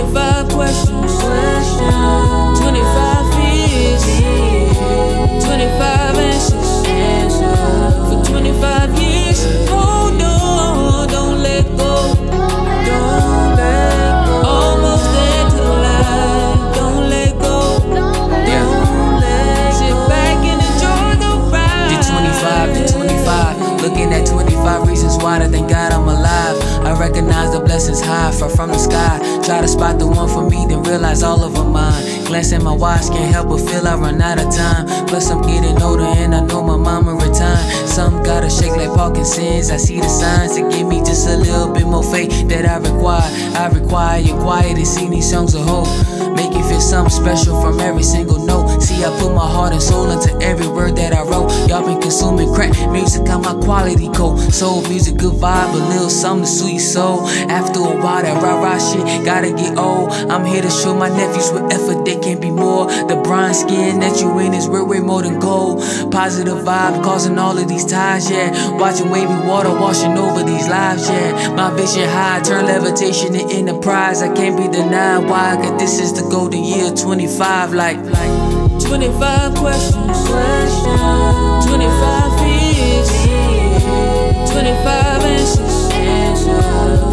25 questions. questions. 25 fears. 25 answers. For 25 years. Oh, Hold on, don't let go. Don't let go. Almost there to the line, Don't let go. Don't let Sit back and enjoy the ride. The 25 to 25. Looking at 25 reasons why I thank God I'm alive. I recognize from the sky. Try to spot the one for me, then realize all of them mine. Glance at my watch, can't help but feel I run out of time. Plus, I'm getting older and I know my mama retired. Some gotta shake like Parkinson's. I see the signs that give me just a little bit more faith that I require. I require you quiet and sing these songs of hope. Make you feel something special from every single note. See, I put my heart and soul into every music on my quality code. Soul music, good vibe, a little something to soothe your soul. After a while, that rah rah shit gotta get old. I'm here to show my nephews with effort they can be more. The bronze skin that you in is way, way more than gold. Positive vibe causing all of these ties, yeah. Watching wavy water washing over these lives, yeah. My vision high, turn levitation to enterprise. I can't be denied why, cause this is the golden year 25, like, like 25 questions, 25 fears, 25 answers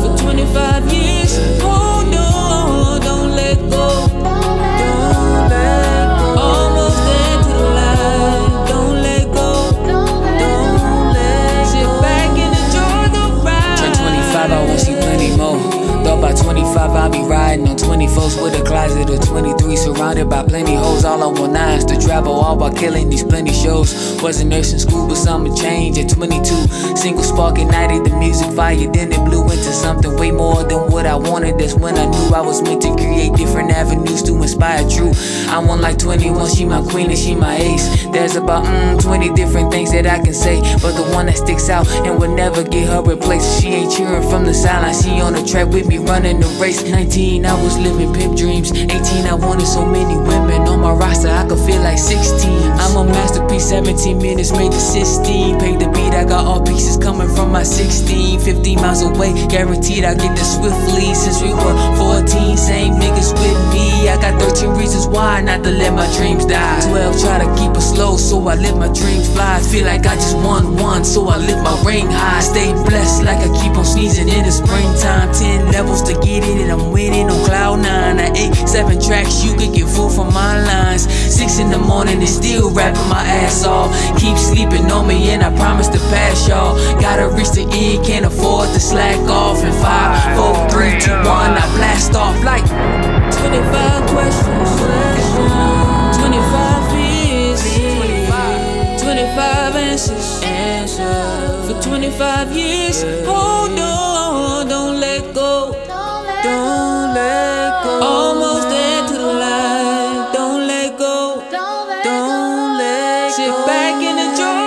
for 25 years. Oh, Hold on, don't let go. Don't let go. Almost there to the light. Don't let go. Don't let Sit back and enjoy the ride. Turn 25, I won't plenty more. Thought by 25, I'll be riding on 24s with a closet of 23, surrounded by plenty hoes. All I want to travel, all while killing these plenty shows. Wasn't nursing school, but something changed at 22. Single spark ignited the music fire, then it blew into something way more than what I wanted. That's when I knew I was meant to create different avenues to inspire true. I want like 21, she my queen and she my ace. There's about mm, 20 different things that I can say, but the one that sticks out and will never get her replaced. She ain't cheering from the sideline, she on the track with me running the race. 19, I was living pimp dreams. 18, I wanted so many women on my roster, I could feel like 16. I'm a masterpiece, 17 minutes made to 16. Paid the beat, I got all pieces coming from my 16. 15 miles away, guaranteed I get there swiftly. Since we were 14, same niggas with me. I got 13 reasons why not to let my dreams die. 12, try to keep it slow, so I let my dreams fly. Feel like I just won one, so I lift my ring high. Stay blessed like I keep on sneezing in the springtime. 10 levels to get Seven tracks, you could get full from my lines. Six in the morning and still rapping my ass off. Keep sleeping on me and I promise to pass y'all. Gotta reach the end, can't afford to slack off. In five, four, three, two, one, I blast off like 25 questions. 25 fears. 25 answers. For 25 years, hold on. Sit back and enjoy.